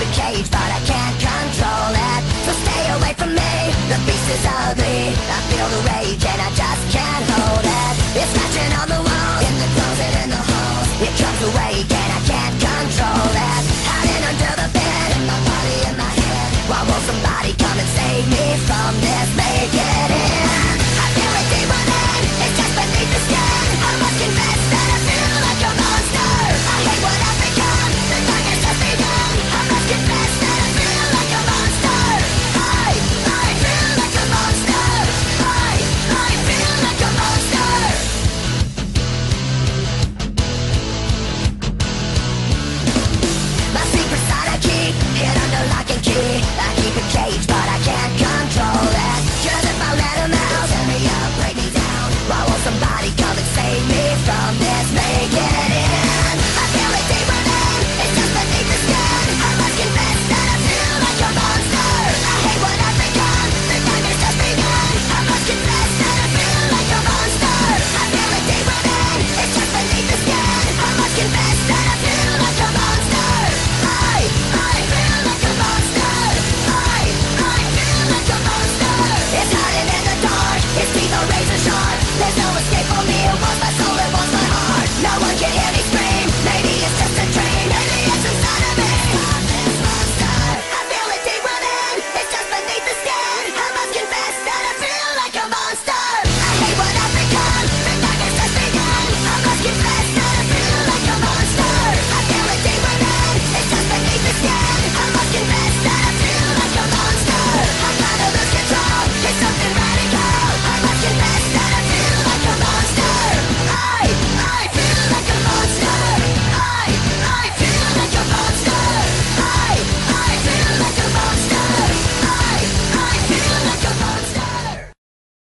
the cage, but I can't control it. So stay away from me, the beast is ugly. I feel the rage and I just can't hold it. It's scratching on the wall, in the closet, in the halls. It comes awake